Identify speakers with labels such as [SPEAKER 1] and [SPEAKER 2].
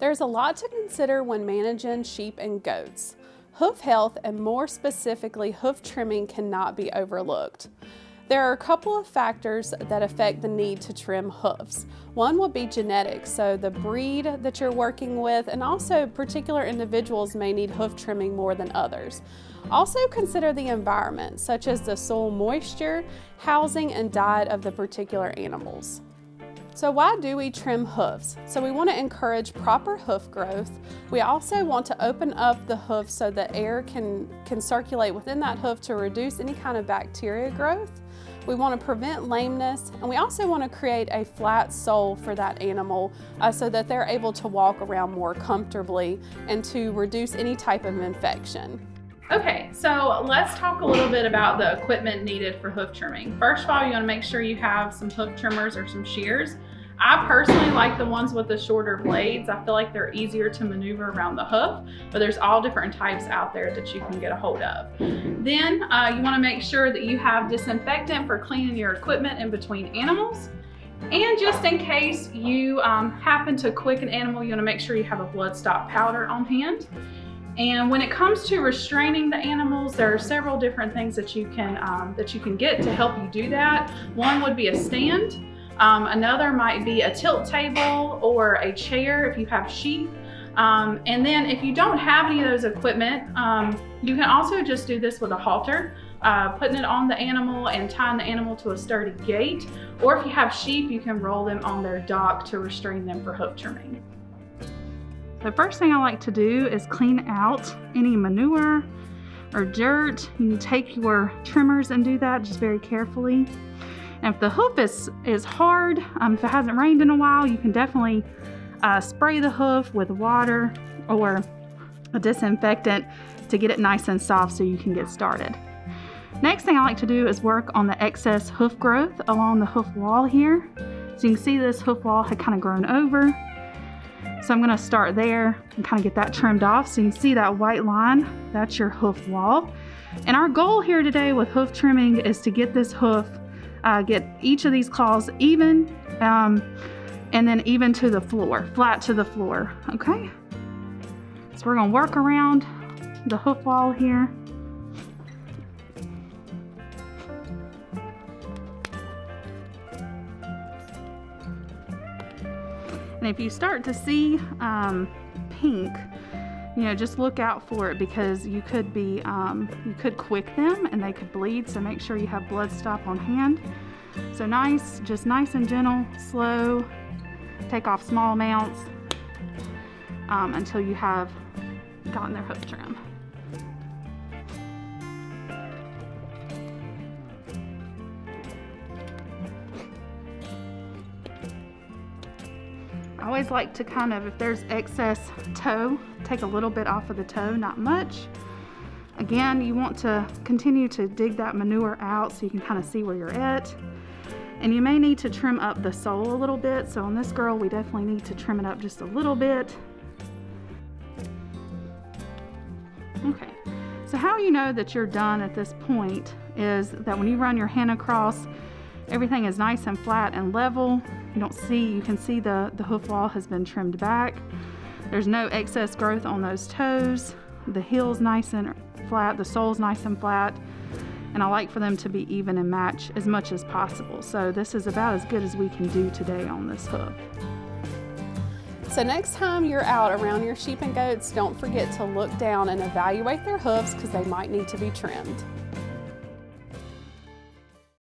[SPEAKER 1] There's a lot to consider when managing sheep and goats. Hoof health and more specifically hoof trimming cannot be overlooked. There are a couple of factors that affect the need to trim hoofs. One would be genetics, so the breed that you're working with, and also particular individuals may need hoof trimming more than others. Also consider the environment, such as the soil moisture, housing, and diet of the particular animals. So why do we trim hooves? So we want to encourage proper hoof growth. We also want to open up the hoof so that air can, can circulate within that hoof to reduce any kind of bacteria growth. We want to prevent lameness and we also want to create a flat sole for that animal uh, so that they're able to walk around more comfortably and to reduce any type of infection.
[SPEAKER 2] Okay, so let's talk a little bit about the equipment needed for hoof trimming. First of all, you wanna make sure you have some hoof trimmers or some shears. I personally like the ones with the shorter blades. I feel like they're easier to maneuver around the hoof, but there's all different types out there that you can get a hold of. Then uh, you wanna make sure that you have disinfectant for cleaning your equipment in between animals. And just in case you um, happen to quick an animal, you wanna make sure you have a blood stop powder on hand. And when it comes to restraining the animals, there are several different things that you can um, that you can get to help you do that. One would be a stand. Um, another might be a tilt table or a chair if you have sheep. Um, and then if you don't have any of those equipment, um, you can also just do this with a halter, uh, putting it on the animal and tying the animal to a sturdy gate. Or if you have sheep, you can roll them on their dock to restrain them for hoof trimming. The first thing I like to do is clean out any manure or dirt. You can take your trimmers and do that just very carefully. And if the hoof is, is hard, um, if it hasn't rained in a while, you can definitely uh, spray the hoof with water or a disinfectant to get it nice and soft so you can get started. Next thing I like to do is work on the excess hoof growth along the hoof wall here. So you can see this hoof wall had kind of grown over. So I'm gonna start there and kind of get that trimmed off. So you can see that white line, that's your hoof wall. And our goal here today with hoof trimming is to get this hoof uh, get each of these claws even um, and then even to the floor, flat to the floor, okay? So we're gonna work around the hoof wall here. And if you start to see um, pink, you know, just look out for it because you could be, um, you could quick them and they could bleed. So make sure you have blood stop on hand. So nice, just nice and gentle, slow. Take off small amounts um, until you have gotten their hoof trim. Always like to kind of, if there's excess toe, take a little bit off of the toe, not much. Again, you want to continue to dig that manure out so you can kind of see where you're at. And you may need to trim up the sole a little bit. So on this girl, we definitely need to trim it up just a little bit. Okay, so how you know that you're done at this point is that when you run your hand across, everything is nice and flat and level. You don't see, you can see the, the hoof wall has been trimmed back. There's no excess growth on those toes. The heel's nice and flat, the sole's nice and flat. And I like for them to be even and match as much as possible. So this is about as good as we can do today on this hoof.
[SPEAKER 1] So next time you're out around your sheep and goats, don't forget to look down and evaluate their hooves because they might need to be trimmed.